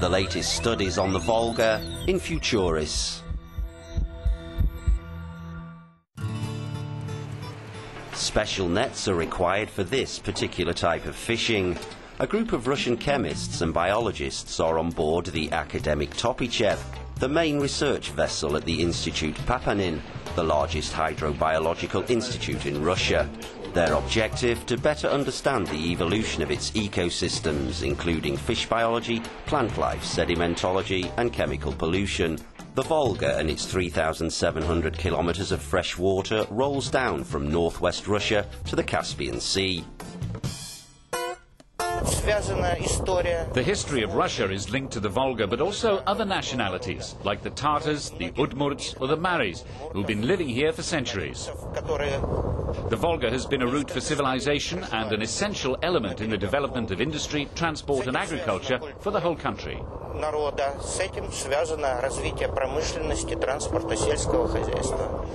The latest studies on the Volga in Futuris. Special nets are required for this particular type of fishing. A group of Russian chemists and biologists are on board the academic Topchiev, the main research vessel at the Institute Papanin, the largest hydrobiological institute in Russia. Their objective to better understand the evolution of its ecosystems, including fish biology, plant life, sedimentology, and chemical pollution. The Volga and its 3,700 kilometers of fresh water rolls down from northwest Russia to the Caspian Sea. The history of Russia is linked to the Volga, but also other nationalities, like the Tatars, the Udmurts, or the Maris, who've been living here for centuries. The Volga has been a route for civilization and an essential element in the development of industry, transport and agriculture for the whole country. народа. С этим связано развитие промышленности, транспорта, сельского хозяйства.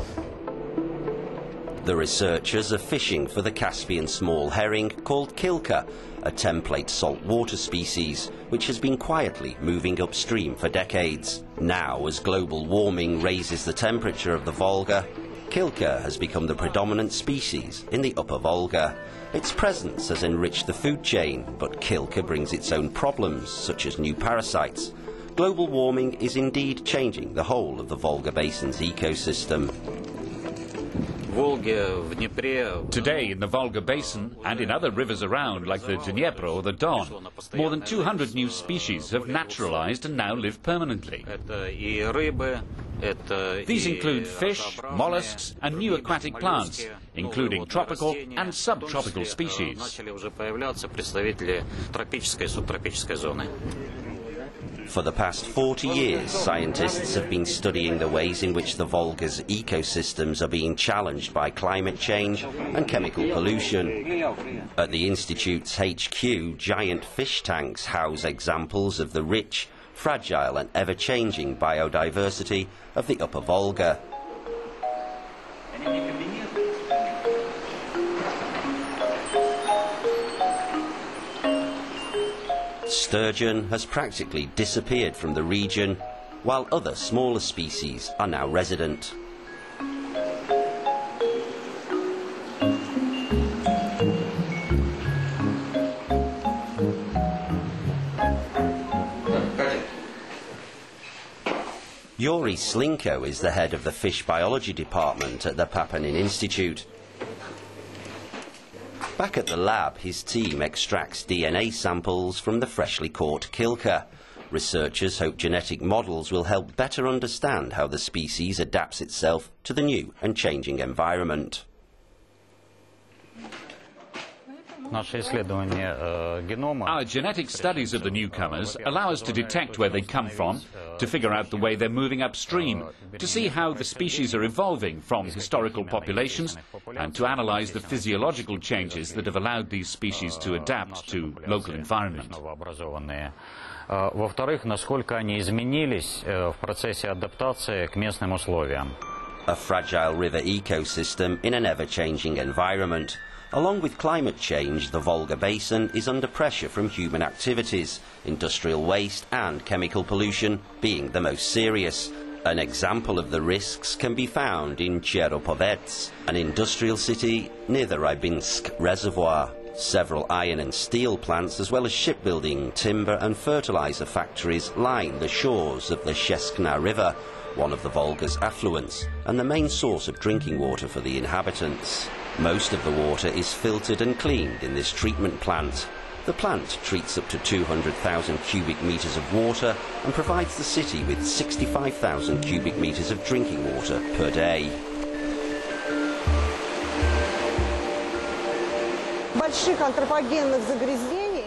The researchers are fishing for the Caspian small herring called kilka, a template saltwater species which has been quietly moving upstream for decades. Now, as global warming raises the temperature of the Volga, kilka has become the predominant species in the upper Volga. Its presence has enriched the food chain, but kilka brings its own problems, such as new parasites. Global warming is indeed changing the whole of the Volga Basin's ecosystem. Today, in the Volga Basin and in other rivers around, like the Dnepr or the Don, more than 200 new species have naturalized and now live permanently. These include fish, mollusks, and new aquatic plants, including tropical and subtropical species. For the past 40 years, scientists have been studying the ways in which the Volga's ecosystems are being challenged by climate change and chemical pollution. At the Institute's HQ, giant fish tanks house examples of the rich, fragile and ever-changing biodiversity of the Upper Volga. Sturgeon has practically disappeared from the region, while other smaller species are now resident. Yuri Slinko is the head of the fish biology department at the Papanin Institute. Back at the lab, his team extracts DNA samples from the freshly caught kilka. Researchers hope genetic models will help better understand how the species adapts itself to the new and changing environment. Our genetic studies of the newcomers allow us to detect where they come from, to figure out the way they're moving upstream, to see how the species are evolving from historical populations, and to analyze the physiological changes that have allowed these species to adapt to local environment. Во-вторых, насколько они изменились в процессе адаптации к местным условиям. A fragile river ecosystem in an ever-changing environment. Along with climate change, the Volga Basin is under pressure from human activities, industrial waste and chemical pollution being the most serious. An example of the risks can be found in Cherepovets, an industrial city near the Rybinsk reservoir. Several iron and steel plants, as well as shipbuilding, timber and fertilizer factories, line the shores of the Sheksna River, one of the Volga's affluents, and the main source of drinking water for the inhabitants. Most of the water is filtered and cleaned in this treatment plant. The plant treats up to 200,000 cubic metres of water and provides the city with 65,000 cubic metres of drinking water per day.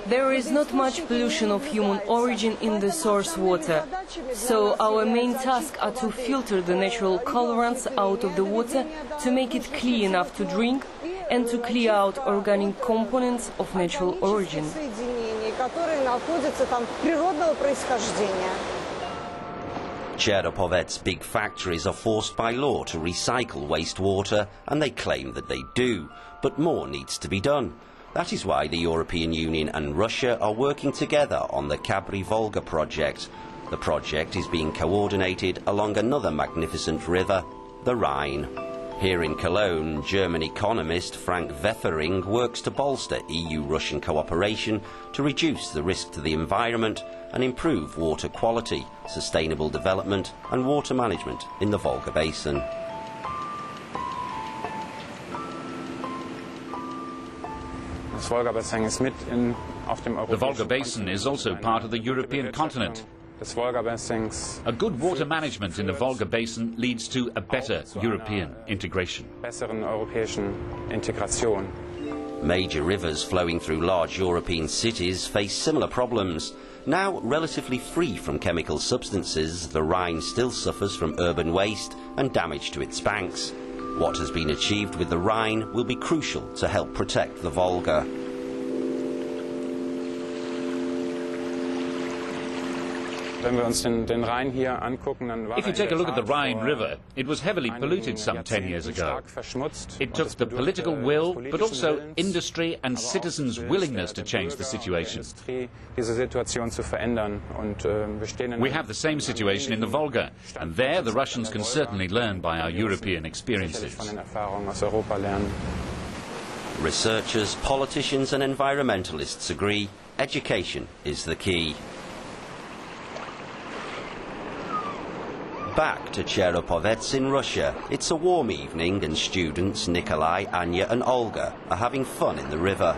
There is not much pollution of human origin in the source water, so our main task are to filter the natural colorants out of the water to make it clean enough to drink and to clear out organic components of natural origin. Cherepovets big factories are forced by law to recycle wastewater and they claim that they do, but more needs to be done. That is why the European Union and Russia are working together on the Cabri Volga project. The project is being coordinated along another magnificent river, the Rhine. Here in Cologne, German economist Frank Weffering works to bolster EU-Russian cooperation to reduce the risk to the environment and improve water quality, sustainable development and water management in the Volga Basin. The Volga Basin is also part of the European continent. A good water management in the Volga Basin leads to a better European integration. Major rivers flowing through large European cities face similar problems. Now relatively free from chemical substances, the Rhine still suffers from urban waste and damage to its banks. What has been achieved with the Rhine will be crucial to help protect the Volga. If you take a look at the Rhine River, it was heavily polluted some 10 years ago. It took the political will, but also industry and citizens' willingness to change the situation. We have the same situation in the Volga, and there the Russians can certainly learn by our European experiences. Researchers, politicians and environmentalists agree education is the key. Back to Cherepovets in Russia. It's a warm evening and students Nikolai, Anya and Olga are having fun in the river.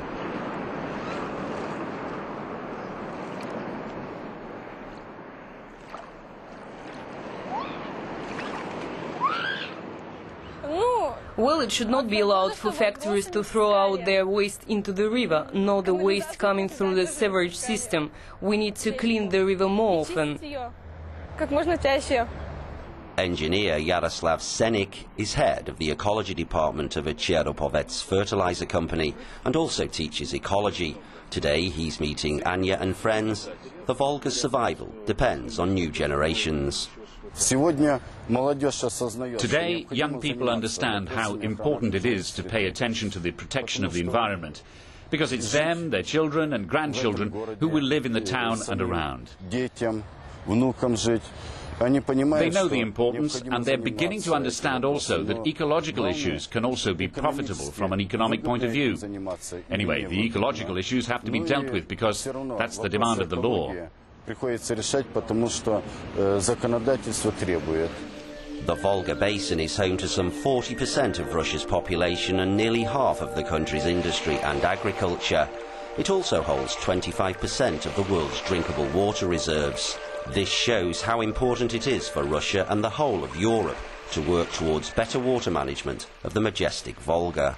Well, it should not be allowed for factories to throw out their waste into the river, nor the waste coming through the sewerage system. We need to clean the river more often. Engineer Yaroslav Senik is head of the ecology department of a Cherepovets fertilizer company and also teaches ecology. Today he's meeting Anya and friends. The Volga's survival depends on new generations. Today, young people understand how important it is to pay attention to the protection of the environment because it's them, their children and grandchildren who will live in the town and around. They know the importance and they're beginning to understand also that ecological issues can also be profitable from an economic point of view. Anyway, the ecological issues have to be dealt with because that's the demand of the law. The Volga Basin is home to some 40% of Russia's population and nearly half of the country's industry and agriculture. It also holds 25% of the world's drinkable water reserves. This shows how important it is for Russia and the whole of Europe to work towards better water management of the majestic Volga.